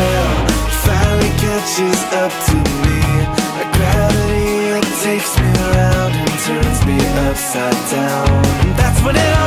girl finally catches up to me. Like gravity, it takes me around and turns me upside down. And That's when it